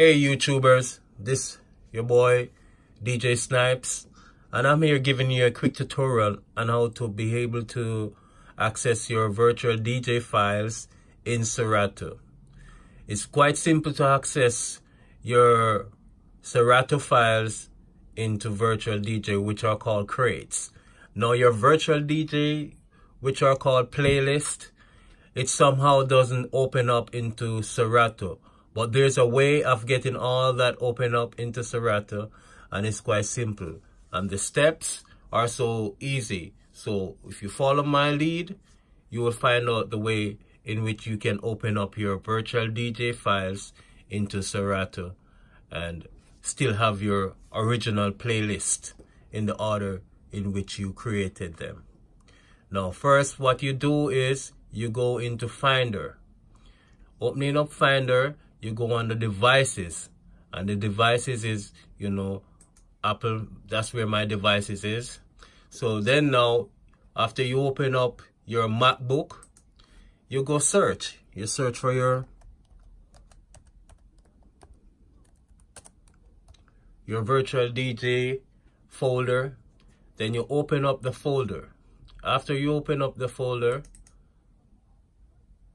Hey YouTubers, this your boy DJ Snipes and I'm here giving you a quick tutorial on how to be able to access your virtual DJ files in Serato. It's quite simple to access your Serato files into virtual DJ which are called crates. Now your virtual DJ which are called playlist it somehow doesn't open up into Serato but there's a way of getting all that open up into Serato and it's quite simple. And the steps are so easy. So if you follow my lead, you will find out the way in which you can open up your virtual DJ files into Serato and still have your original playlist in the order in which you created them. Now first what you do is you go into Finder. Opening up Finder, you go on the devices. And the devices is you know apple that's where my devices is. So then now after you open up your macbook you go search. You search for your your virtual dj folder. Then you open up the folder. After you open up the folder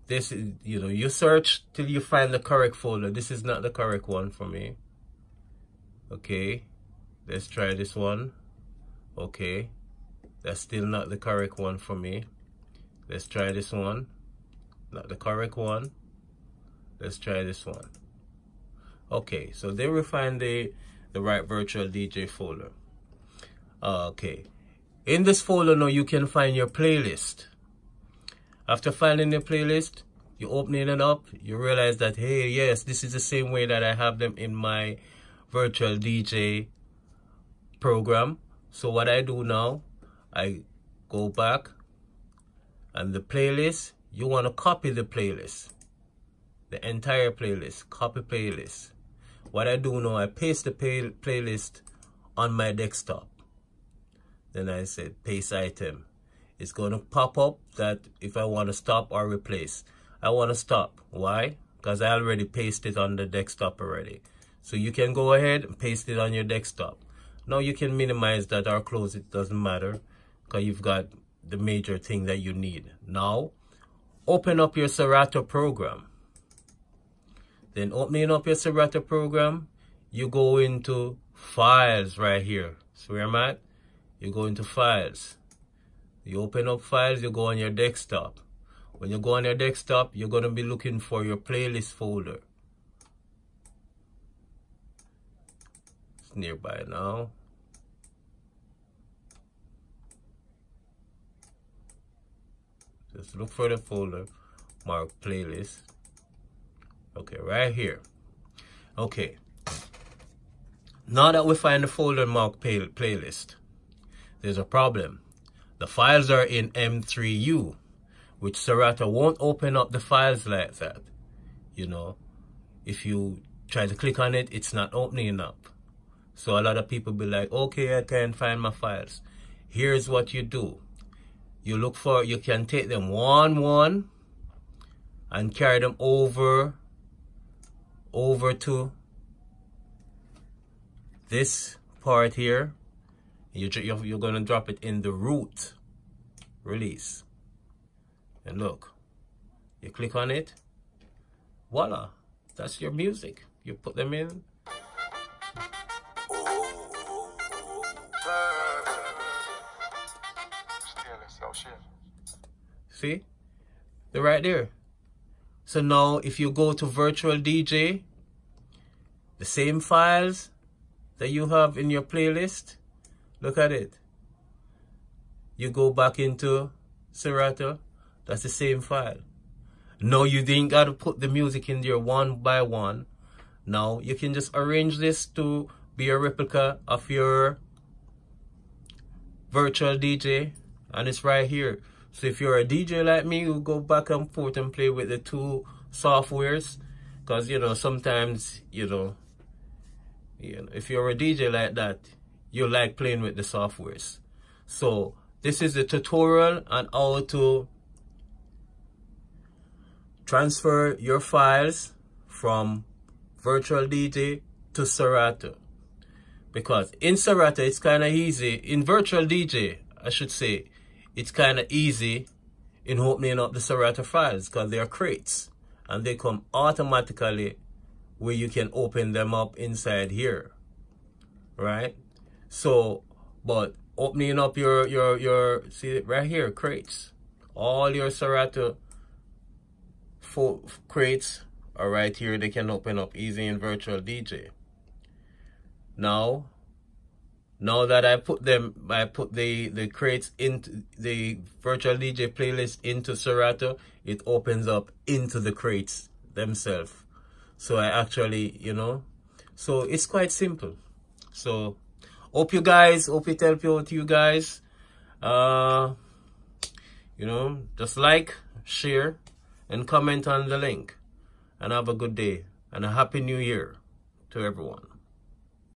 this is, you know, you search till you find the correct folder. This is not the correct one for me. Okay, let's try this one. Okay, that's still not the correct one for me. Let's try this one. Not the correct one. Let's try this one. Okay, so there we find the, the right virtual DJ folder. Uh, okay, in this folder now you can find your playlist. After finding the playlist, you opening it up, you realize that, hey, yes, this is the same way that I have them in my virtual DJ program. So what I do now, I go back and the playlist, you want to copy the playlist, the entire playlist, copy playlist. What I do now, I paste the pay playlist on my desktop. Then I said paste item it's going to pop up that if I want to stop or replace. I want to stop. Why? Because I already pasted on the desktop already. So you can go ahead and paste it on your desktop. Now you can minimize that or close it, doesn't matter. Because you've got the major thing that you need. Now, open up your Serato program. Then opening up your Serato program, you go into files right here. So where I'm at, you go into files. You open up files, you go on your desktop. When you go on your desktop, you're going to be looking for your playlist folder. It's nearby now. Just look for the folder, mark playlist. Okay, right here. Okay. Now that we find the folder mark play playlist, there's a problem. The files are in M3U, which Serato won't open up the files like that. You know, if you try to click on it, it's not opening up. So a lot of people be like, okay, I can't find my files. Here's what you do. You look for, you can take them one, one, and carry them over, over to this part here you, you're, you're going to drop it in the root release. And look, you click on it, voila, that's your music. You put them in. See? They're right there. So now if you go to virtual DJ, the same files that you have in your playlist, Look at it. You go back into Serato, that's the same file. No, you didn't got to put the music in there one by one. Now, you can just arrange this to be a replica of your virtual DJ. And it's right here. So if you're a DJ like me, you go back and forth and play with the two softwares. Because, you know, sometimes, you know, you know, if you're a DJ like that, you like playing with the softwares. So this is the tutorial on how to transfer your files from virtual DJ to Serato. Because in Serato, it's kind of easy. In virtual DJ, I should say, it's kind of easy in opening up the Serato files because they are crates and they come automatically where you can open them up inside here right so but opening up your your your see right here crates. All your Serato full crates are right here. They can open up easy in virtual DJ now now that I put them I put the the crates into the virtual DJ playlist into Serato it opens up into the crates themselves. So I actually you know so it's quite simple. So hope you guys hope it help you out you guys. Uh you know just like share and comment on the link. And have a good day. And a happy new year to everyone